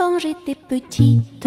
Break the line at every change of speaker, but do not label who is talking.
quand j'étais petite.